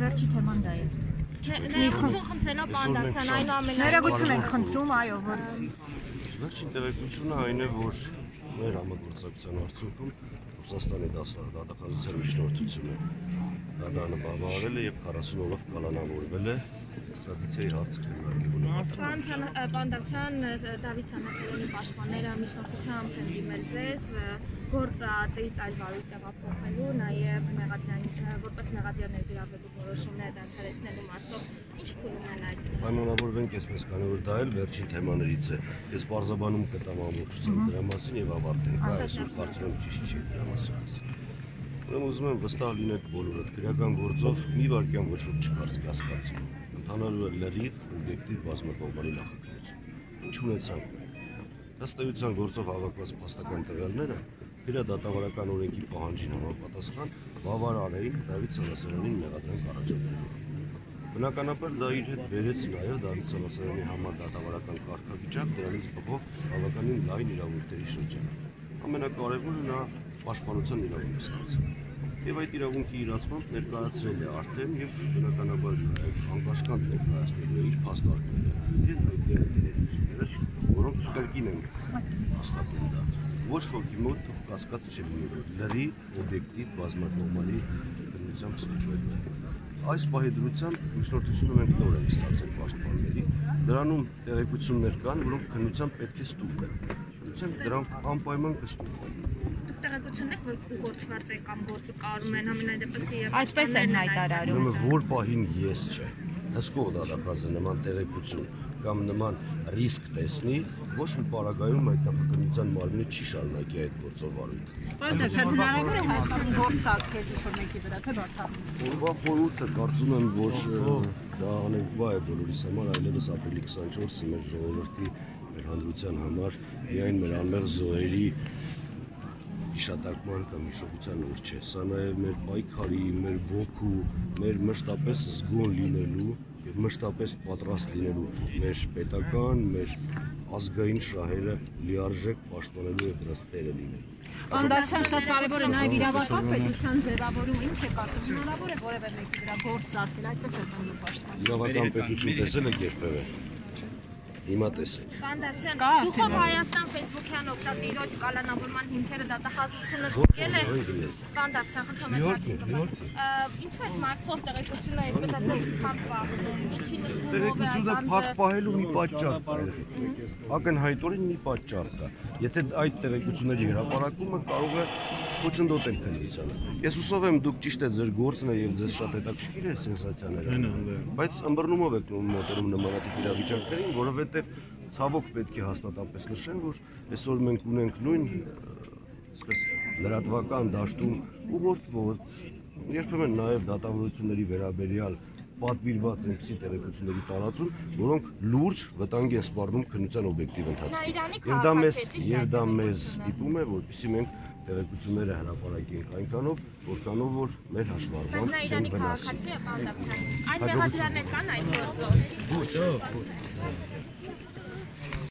Վերջի թեման դա է։ Ներողություն խնդրելա պանդացան, այնուամենայնիվ ներողություն ենք խնդրում, այո, որ Վերջին տեղեկությունը այն է, որ մեր համագործակցության արդյունքում Ռուսաստանի դատախազության միջնորդությունը դատարանը բավարարել է եւ 40 օրով կալանավորվել է ստրագիցիայի հարց քննարկելու։ Ֆրանսիան Պանդավցյան Դավիթ Սամասյանի պաշտպանները միջնորդությամբ են դիմել ձեզ գործածից այլ վարույթ տեղափոխելու, նաև մեղադրային որպես մեղադրյալ ներգրավելու որոշումներ դադարեցնելու մասով ինչ փուլում են այդ Պայմանավորվենք այսպես, քանի որ դա էլ վերջին թեմաներից է։ Ես բարձաբանում կտամ ամբողջությամբ դրա մասին եւ ավարտենք։ այսօր կարծում եմ ճիշտ չի դրա մասին։ Ուրեմն ուզում եմ վստահ լինեք բոլորդ, քրական գործով մի վարքյան ոչ ոք չկարծի հասկացի։ Ընդհանրու է լրիվ օբյեկտիվ բազմակողմանի նախագծություն։ Ինչ ունեցանք։ Ըստ էության գործով հավաքված փաստական տվյալները Փիրադատավարական օրենքի պահանջին համապատասխան բավարար էին Դավիթ Սալասյանին մեղադրանք առաջադրելու։ Բնականաբար դա իր հետ բերեց նաև Դավիթ Սալասարյանի համար դատավարական կարգավիճակ, դրանից բխող բավականին լայն իրավունքների շրջան։ Ամենակարևորը նա պաշտպանության իրավունք ստացավ։ Եվ այդ իրավունքի իրացմամբ ներկայացրել է արդեն եւ բնականաբար անկաշկանդ ներկայացնել իր փաստարկները։ Իր հայտարարությունները, որոնք կրկին են հաստատում դա։ Ոչ ոքի մոտ կասկած չլինի, լրի օբյեկտիվ բազմակողմանի քննությամբ ստուգվել է։ Այս պահի դրությամբ միջնորդությունը մենք նոր ենք ստացել պաշտպանների։ Դրանում տեղեկություններ կան, որոնք քննությամբ պետք է ստուգվեն։ Քննությամբ դրանք անպայման կստուգվեն։ տեղեկություններ որ ուղղորդված է կամ գործը կարում են ամենայն դեպս եւ Այդպես են հայտարարում։ Ուրեմն որ պահին ես չէ։ հսկող դատախազը նման տեղեկություն կամ նման ռիսկ տեսնի, ոչ մի պարագայում այդ նախաքննության մարմինը չի շարունակի այդ գործով վարույթ։ Բանդացյան հնարավոր է Հայաստան գործակցել ինչ-որ մեկի վրա, թե բացառում։ Օրվա խորհուրդը կարծում եմ, որ դա անելքվա է բոլորիս համար, այլևս ապրիլի 24-ը մեր ժողովրդի մեր հանրության համար միայն մեր անմեղ զոհերի հիշատակման կամ հիշողության օր չէ։ Սա նաև մեր պայքարի, մեր ոգու, մեր մշտապես զգոն լինելու մշտապես պատրաստ լինելու մեր պետական, մեր ազգային շահերը լիարժեք պաշտպանելու եւ դրանց տերը լինելու։ Բանդացյան շատ կարևոր է նաև իրավական պետության ձևավորումը, ինչ է կարծում, հնարավոր է որևէ մեկի վրա գործ արձակել, այդպես է տոնում պաշտպան։ Իրավական պետություն տեսել եք երբևէ։ Հիմա տեսեք։ Բանդացյան Կա, դուխով Հայաստան Facebook-յան օգտատիրոջ կալանավորման հիմքերը դատախազությունը ստկել է Բանդացյան խնդրում եմ հարցին ինչու այդ մասով տեղեկությունը այսպես ասած ինչի Տեղեկությունը փակ պահելու մի պատճառ կա։ Ակնհայտորեն մի պատճառ կա։ Եթե այդ տեղեկությունների հրապարակումը կարող է կոչնդոտել քննությանը։ Ես հուսով եմ դուք ճիշտ է ձեր գործն է եւ ձեզ շատ հետաքրքիր է սենսացիաները։ Բայց ըմբռնում եք մոտերում նմանատիպ իրավիճակներին, որովհետեւ ցավոք պետք է հաստատապես նշեմ, որ այսօր մենք ունենք նույն ասես լրատվական դաշտում ուղղորդված երբեմն նաև դատավորությունների վերաբերյալ պատվիրված այնպիսի տեղեկությունների տարածում, որոնք լուրջ վտանգ են սպառնում քննության օբյեկտիվ ընթացքին։ Եվ դա մեզ եւ դա մեզ ստիպում է, որպեսզի մենք տեղեկությունները հրապարակենք այնքանով, որքանով որ մեր նա չեն վնասի։ քաղաքացի է Բանդացյան։ Այն մեղադրաներ կան այդ գործով։ Ոչ, ոչ։